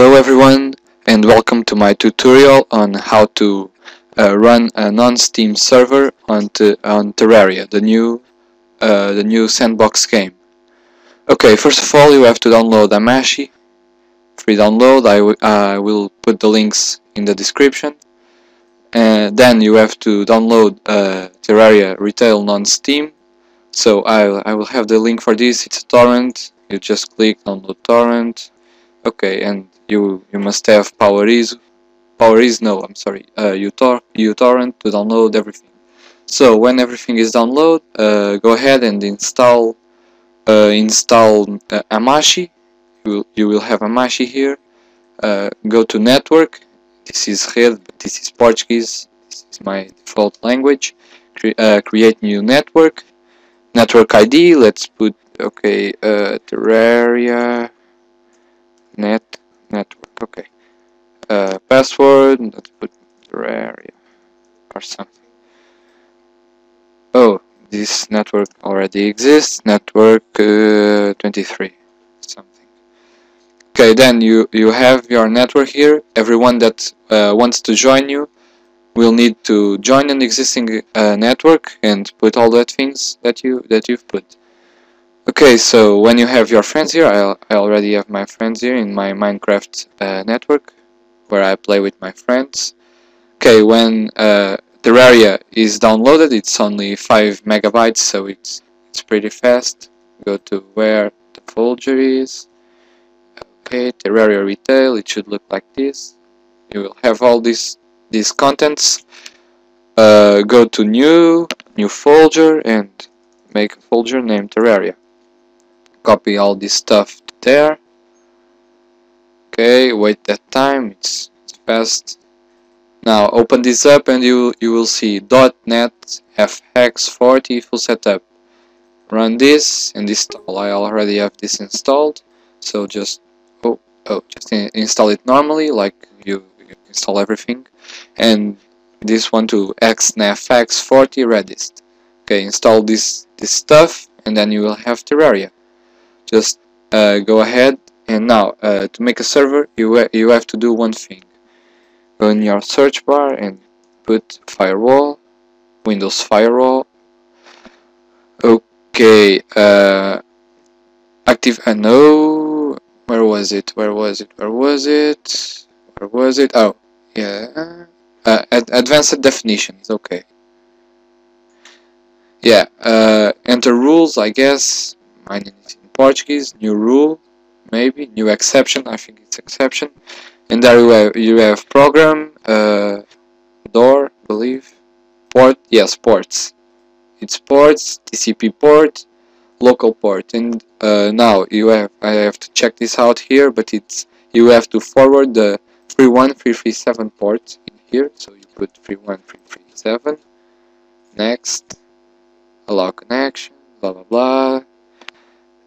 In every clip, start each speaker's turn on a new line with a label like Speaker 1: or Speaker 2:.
Speaker 1: Hello everyone and welcome to my tutorial on how to uh, run a non-Steam server on, on Terraria, the new, uh, the new sandbox game. Okay, first of all you have to download Hamachi, free download, I, uh, will put the links in the description. Then you have to download uh, Terraria Retail non-Steam. So I, I will have the link for this, it's a torrent, you just click download torrent, okay and you you must have PowerISO PowerISO no I'm sorry uh, utor uTorrent to download everything. So when everything is downloaded uh, go ahead and install uh, install uh, Hamachi. You will, you will have Hamachi here. Uh, go to network. This is red but this is Portuguese. This is my default language. Cre uh, create new network. Network ID let's put okay Terraria net network okay. Uh, password let's put area or something. Oh this network already exists. Network uh, 23 something. Okay then you you have your network here. Everyone that uh, wants to join you will need to join an existing uh, network and put all that things that you that you've put Okay, so when you have your friends here, I, I already have my friends here in my Minecraft uh, network, where I play with my friends. Okay, when uh, Terraria is downloaded, it's only 5 megabytes, so it's, it's pretty fast. Go to where the folder is. Okay, Terraria Retail, it should look like this. You will have all these, these contents. Uh, go to new, new folder, and make a folder named Terraria copy all this stuff there. Okay wait that time it's, it's fast. Now open this up and you you will see .NET fx40 full setup. Run this and install. I already have this installed so just oh oh just in, install it normally like you, you, install everything. And this one to xnafx40 redist okay install this this stuff and then you will have Terraria just uh, go ahead. And now uh, to make a server you, you have to do one thing. Go in your search bar and put firewall Windows firewall. Okay uh, active I uh, know where was it? Where was it? Where was it? Where was it? Oh yeah. Uh, ad advanced definitions. Okay. Yeah enter rules I guess. Mine Portuguese, new rule, maybe, new exception, I think it's exception. And there you have, you have program, uh, door, believe, port, yes, ports. It's ports, TCP port, local port. And uh, now you have, I have to check this out here, but it's, you have to forward the 31337 port in here. So you put 31337, next, allow connection, blah blah blah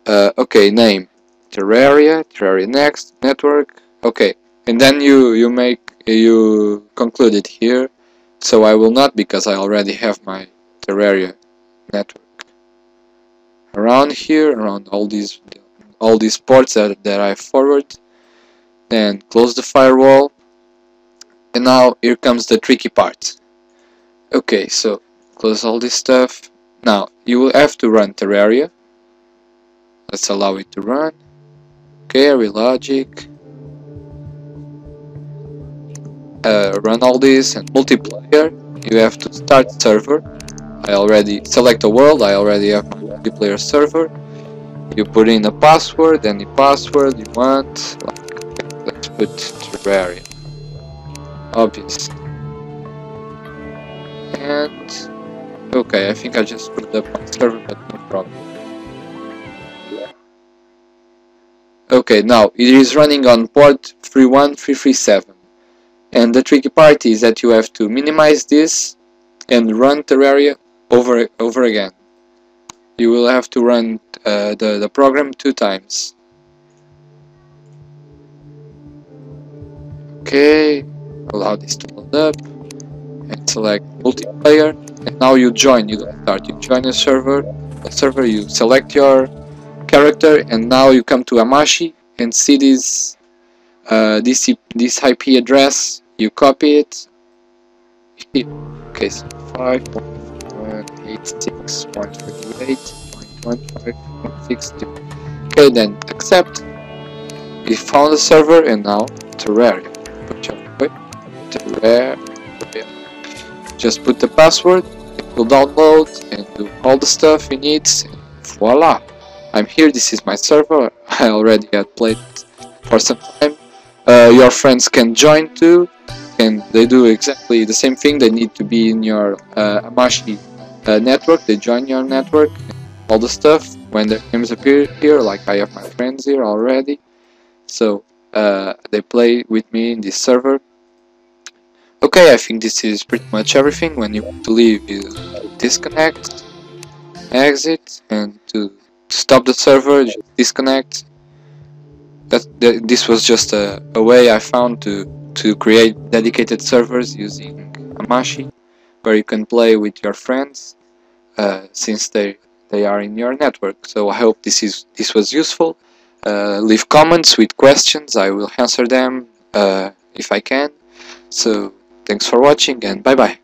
Speaker 1: uh, okay name. Terraria Terraria next network. Okay and then you you make you conclude it here. So I will not because I already have my Terraria network. Around here around all these all these ports that, that I forward then close the firewall. And now here comes the tricky part. Okay so close all this stuff. Now you will have to run Terraria Let's allow it to run. Carry logic. Uh, run all this and multiplayer. You have to start server. I already select a world. I already have my multiplayer server. You put in a password, any password you want. Like, let's put Terraria. Obvious. And okay, I think I just put up my server, but no problem. Okay, now it is running on port 31337 and the tricky part is that you have to minimize this and run Terraria over over again. You will have to run uh, the, the program two times. Okay, allow this to load up and select multiplayer and now you join, you don't start, you join a server, a server you select your character and now you come to Hamachi and see this uh, this this IP address. You copy it. Okay so 5.186.28.15.62 okay then accept. We found the server and now Terraria. Terraria. Just put the password it will download and do all the stuff it needs and voila I'm here this is my server. I already had played for some time. Uh, your friends can join too and they do exactly the same thing. They need to be in your uh, Hamachi uh, network. They join your network all the stuff. When their names appear here like I have my friends here already. So uh, they play with me in this server. Okay I think this is pretty much everything. When you want to leave you disconnect exit and to stop the server disconnect. That, that this was just a, a way I found to to create dedicated servers using Hamachi where you can play with your friends uh, since they they are in your network. So I hope this is this was useful. Uh, leave comments with questions. I will answer them uh, if I can. So thanks for watching and bye bye